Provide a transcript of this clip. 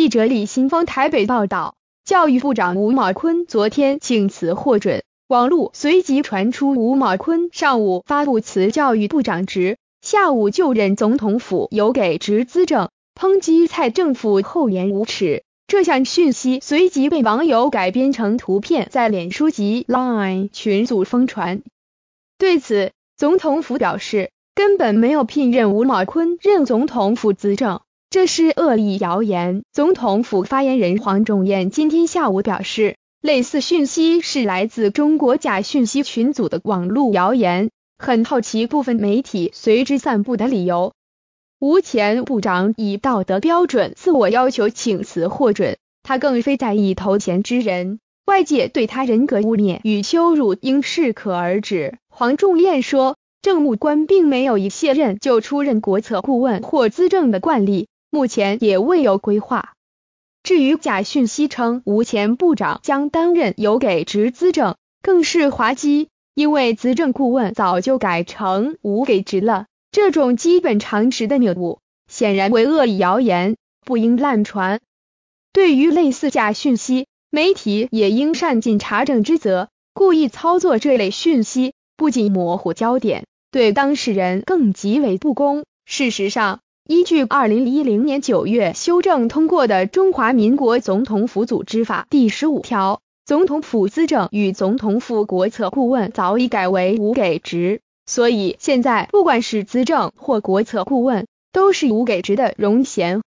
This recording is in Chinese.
记者李新峰台北报道，教育部长吴茂坤昨天请辞获准，网络随即传出吴茂坤上午发布辞教育部长职，下午就任总统府有给职资政，抨击蔡政府厚颜无耻。这项讯息随即被网友改编成图片，在脸书及 Line 群组疯传。对此，总统府表示根本没有聘任吴茂坤任总统府资政。这是恶意谣言。总统府发言人黄仲彦今天下午表示，类似讯息是来自中国假讯息群组的网络谣言，很好奇部分媒体随之散布的理由。吴前部长以道德标准自我要求请辞获准，他更非在意头衔之人，外界对他人格污蔑与羞辱应适可而止。黄仲彦说，政务官并没有以卸任就出任国策顾问或资政的惯例。目前也未有规划。至于假讯息称吴前部长将担任有给职资政，更是滑稽，因为资政顾问早就改成无给职了。这种基本常识的谬误，显然为恶意谣言，不应滥传。对于类似假讯息，媒体也应善尽查证之责。故意操作这类讯息，不仅模糊焦点，对当事人更极为不公。事实上，依据二零一零年九月修正通过的《中华民国总统府组织法》第十五条，总统府资政与总统府国策顾问早已改为无给职，所以现在不管是资政或国策顾问，都是无给职的荣衔。